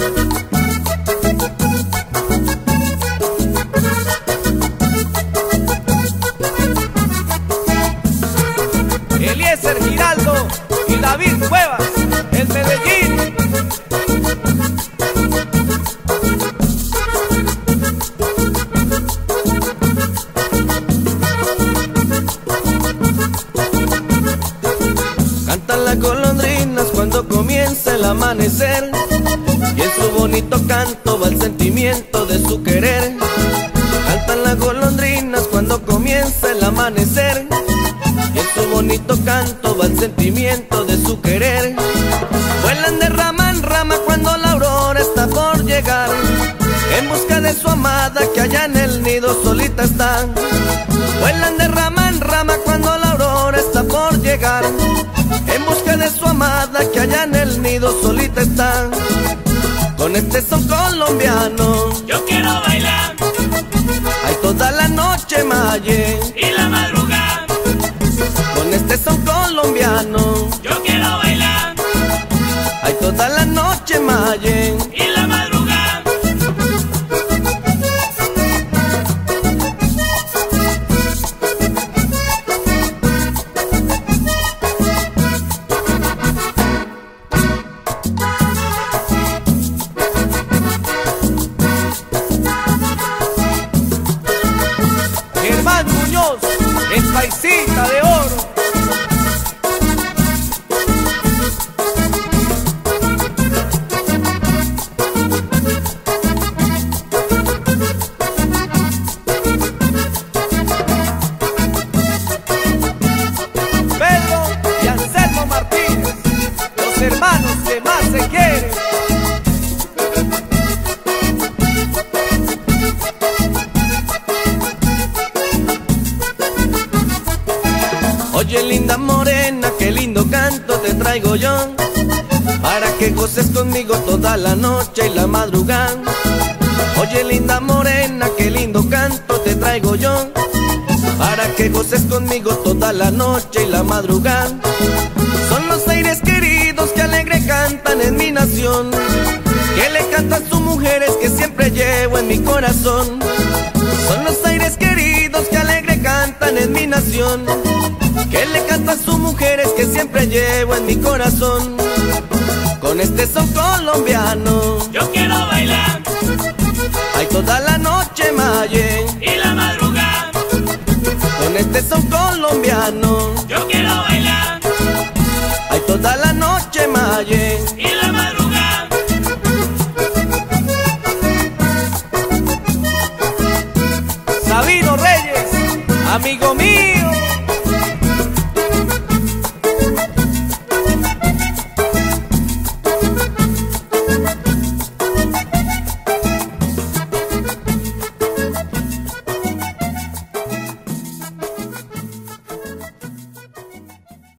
Thank you. Cantan las golondrinas cuando comienza el amanecer. Y en su bonito canto va el sentimiento de su querer. Cantan las golondrinas cuando comienza el amanecer. Y en su bonito canto va el sentimiento de su querer. Vuelan de rama en rama cuando la aurora está por llegar. En busca de su amada que allá en el nido solita está que allá en el nido solita está Con este son colombiano Yo quiero bailar. Hay toda la noche maye. Y la madrugada. Con este son colombiano Muñoz, el paisita de oro. Oye linda morena, qué lindo canto te traigo yo. Para que goces conmigo toda la noche y la madrugada. Oye linda morena, qué lindo canto te traigo yo. Para que goces conmigo toda la noche y la madrugada. Son los aires queridos que alegre cantan en mi nación. Que le cantan sus mujeres que siempre llevo en mi corazón. Son los aires queridos que alegre cantan en mi nación que le cantan sus mujeres que siempre llevo en mi corazón. Con este son colombiano. Yo quiero bailar. Hay toda la noche maye. Y la madrugada. Con este son colombiano. Yo quiero bailar. Hay toda la noche maye. Y la madrugada. Sabino Reyes, amigo mío.